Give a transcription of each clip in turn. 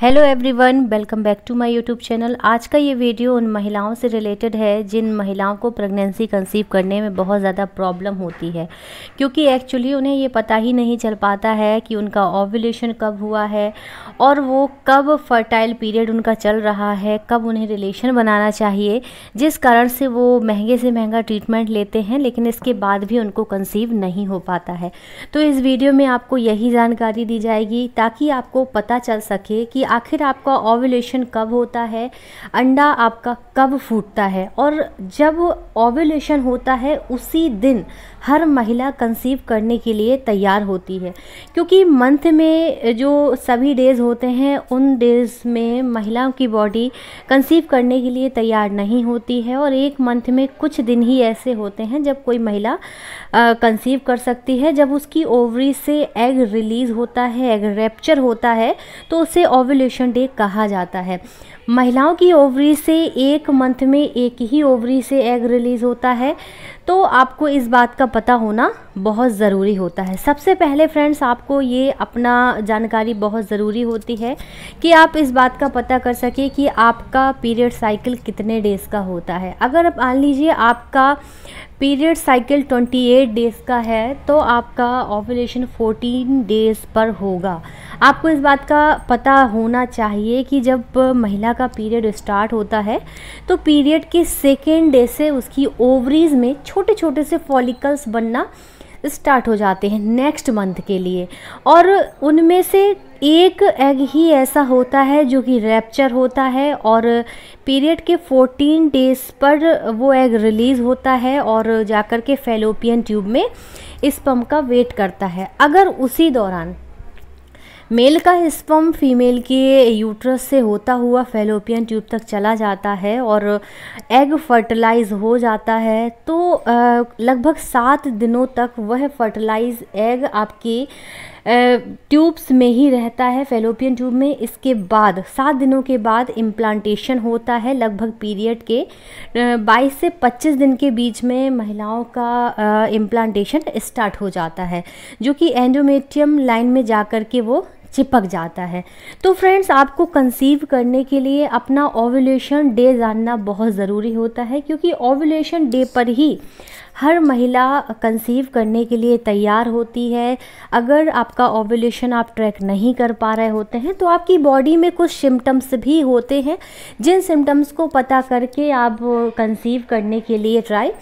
Hello everyone welcome back to my YouTube channel आज का ये वीडियो उन महिलाओं से रिलेटेड है, जिन महिलाओं को प्रेगनेंसी कंसीव करने में बहुत ज़्यादा प्रॉब्लम होती है। क्योंकि एक्चुअली उन्हें ये पता ही नहीं चल पाता है कि उनका ओव्यूलेशन कब हुआ है और वो कब फर्टाइल पीरियड उनका चल रहा है, कब उन्हें रिलेशन बनाना चाहिए। जिस कारण से वो महँगे से महँगा ट्रीटमेंट लेते हैं, लेकिन इसके बाद भी उनको कंसीव नहीं हो पाता है। तो इस वीडियो में आपको यही जानकारी दी जाएगी, ताकि आपको पता चल सके कि आखिर आपका ओवुलेशन कब होता है? अंडा आपका कब फूटता है? और जब ओवुलेशन होता है, उसी दिन हर महिला कंसीव करने के लिए तैयार होती है। क्योंकि मंथ में जो सभी डेज़ होते हैं, उन डेज़ में महिलाओं की बॉडी कंसीव करने के लिए तैयार नहीं होती है। और एक मंथ में कुछ दिन ही ऐसे होते हैं जब कोई महिला कंसीव कर सकती है। जब उसकी ओवरी से एग रिलीज़ होता है एग रेप्चर होता है तो उसे ओवुलेशन डे कहा जाता है। महिलाओं की ओवरी से एक मंथ में एक ही ओवरी से एग रिलीज़ होता है। तो आपको इस बात का पता होना बहुत ज़रूरी होता है। सबसे पहले फ्रेंड्स आपको ये अपना जानकारी बहुत ज़रूरी होती है कि आप इस बात का पता कर सकें कि आपका पीरियड साइकिल कितने डेज़ का होता है। अगर आप मान लीजिए आपका पीरियड साइकिल 28 डेज़ का है तो आपका ओवुलेशन 14 डेज़ पर होगा। आपको इस बात का पता होना चाहिए कि जब महिला का पीरियड स्टार्ट होता है तो पीरियड के सेकेंड डे से उसकी ओवरीज में छोटे छोटे से फॉलिकल्स बनना स्टार्ट हो जाते हैं नेक्स्ट मंथ के लिए। और उनमें से एक एग ही ऐसा होता है जो कि रैप्चर होता है और पीरियड के 14 डेज़ पर वो एग रिलीज़ होता है और जाकर के फेलोपियन ट्यूब में इस पम्प का वेट करता है। अगर उसी दौरान मेल का स्पम फीमेल के यूट्रस से होता हुआ फेलोपियन ट्यूब तक चला जाता है और एग फर्टिलाइज हो जाता है। तो लगभग सात दिनों तक वह फर्टिलाइज एग आपके ट्यूब्स में ही रहता है फेलोपियन ट्यूब में। इसके बाद, सात दिनों के बाद इम्प्लांटेशन होता है लगभग पीरियड के 22 से 25 दिन के बीच में महिलाओं का इम्प्लांटेशन स्टार्ट हो जाता है, जो कि एंडोमेट्रियम लाइन में जाकर के वो चिपक जाता है। तो फ्रेंड्स आपको कंसीव करने के लिए अपना ओवुलेशन डे जानना बहुत ज़रूरी होता है, क्योंकि ओवुलेशन डे पर ही हर महिला कंसीव करने के लिए तैयार होती है। अगर आपका ओवुलेशन आप ट्रैक नहीं कर पा रहे होते हैं तो आपकी बॉडी में कुछ सिम्टम्स भी होते हैं। जिन सिम्टम्स को पता करके आप कंसीव करने के लिए ट्राई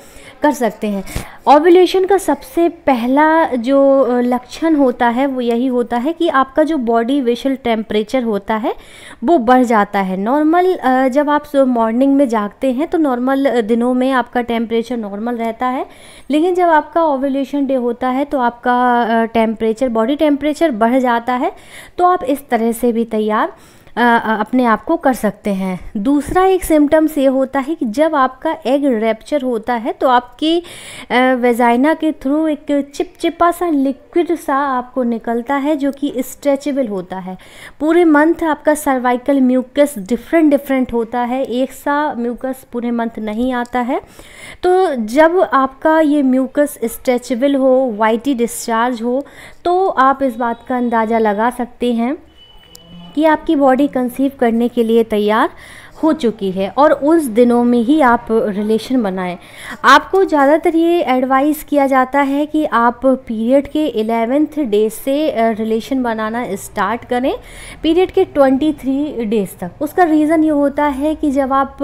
कर सकते हैं। ओवुलेशन का सबसे पहला जो लक्षण होता है, वो यही होता है कि आपका जो बॉडी विशल टेम्परेचर होता है, वो बढ़ जाता है। नॉर्मल जब आप मॉर्निंग में जागते हैं तो नॉर्मल दिनों में आपका टेम्परेचर नॉर्मल रहता है। लेकिन जब आपका ओवुलेशन डे होता है तो आपका टेम्परेचर बॉडी टेम्परेचर बढ़ जाता है तो आप इस तरह से भी तैयार अपने आप को कर सकते हैं। दूसरा एक सिम्टम्स ये होता है कि जब आपका एग रेप्चर होता है तो आपकी वेजाइना के थ्रू एक चिपचिपा सा लिक्विड सा आपको निकलता है जो कि स्ट्रेचेबल होता है। पूरे मंथ आपका सर्वाइकल म्यूकस डिफरेंट डिफरेंट होता है। एक सा म्यूकस पूरे मंथ नहीं आता है। तो जब आपका ये म्यूकस स्ट्रेचेबल हो वाइटी डिस्चार्ज हो तो आप इस बात का अंदाज़ा लगा सकते हैं। कि आपकी बॉडी कंसीव करने के लिए तैयार। हो चुकी है और उस दिनों में ही आप रिलेशन बनाएँ। आपको ज़्यादातर ये एडवाइस किया जाता है कि आप पीरियड के एलेवेंथ डे से रिलेशन बनाना स्टार्ट करें। पीरियड के ट्वेंटी थ्री डेज़ तक। उसका रीज़न ये होता है कि जब आप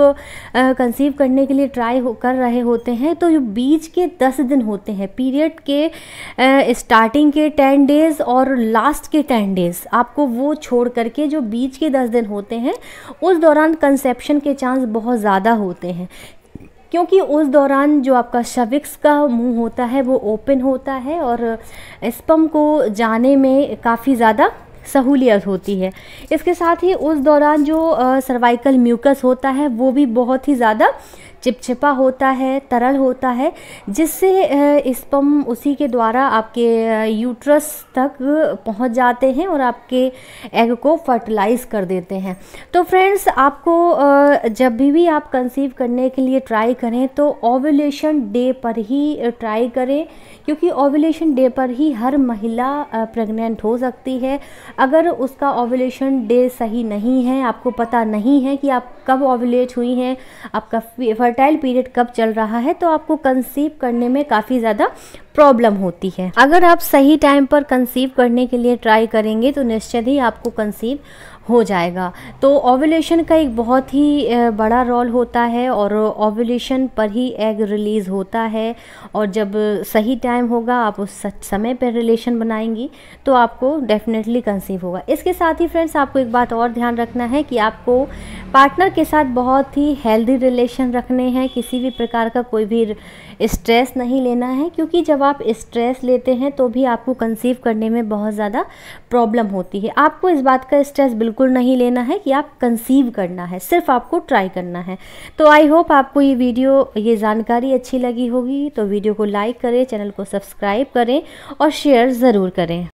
कंसीव करने के लिए ट्राई कर रहे होते हैं तो बीच के दस दिन होते हैं पीरियड के स्टार्टिंग के टेन डेज़ और लास्ट के टेन डेज़ आपको वो छोड़ करके जो बीच के दस दिन होते हैं, उस दौरान कंसेप्शन के चांस बहुत ज़्यादा होते हैं। क्योंकि उस दौरान जो आपका शविक्स का मुँह होता है, वो ओपन होता है और स्पम को जाने में काफ़ी ज़्यादा सहूलियत होती है। इसके साथ ही उस दौरान जो सर्वाइकल म्यूकस होता है, वो भी बहुत ही ज़्यादा चिपचिपा होता है, तरल होता है, जिससे स्पम उसी के द्वारा आपके यूट्रस तक पहुँच जाते हैं और आपके एग को फर्टिलाइज कर देते हैं। तो फ्रेंड्स आपको जब भी भी आप कंसीव करने के लिए ट्राई करें तो ओवुलेशन डे पर ही ट्राई करें, क्योंकि ओवुलेशन डे पर ही हर महिला प्रेग्नेंट हो सकती है। अगर उसका ओवुलेशन डे सही नहीं है, आपको पता नहीं है कि आप कब ओवुलेट हुई हैं, आपका फर्टाइल पीरियड कब चल रहा है तो आपको कंसीव करने में काफ़ी ज़्यादा प्रॉब्लम होती है। अगर आप सही टाइम पर कंसीव करने के लिए ट्राई करेंगे तो निश्चित ही आपको कंसीव हो जाएगा। तो ओवुलेशन का एक बहुत ही बड़ा रोल होता है और ओवुलेशन पर ही एग रिलीज़ होता है। और जब सही टाइम होगा, आप उस समय पर रिलेशन बनाएँगी तो आपको डेफिनेटली कंसीव होगा। इसके साथ ही फ्रेंड्स आपको एक बात और ध्यान रखना है कि आपको पार्टनर के साथ बहुत ही हेल्दी रिलेशन रखने हैं, किसी भी प्रकार का कोई भी स्ट्रेस नहीं लेना है, क्योंकि जब आप स्ट्रेस लेते हैं तो भी आपको कंसीव करने में बहुत ज़्यादा प्रॉब्लम होती है। आपको इस बात का स्ट्रेस बिल्कुल नहीं लेना है कि आप कंसीव करना है, सिर्फ़ आपको ट्राई करना है। तो आई होप आपको ये वीडियो ये जानकारी अच्छी लगी होगी तो वीडियो को लाइक करें चैनल को सब्सक्राइब करें और शेयर ज़रूर करें।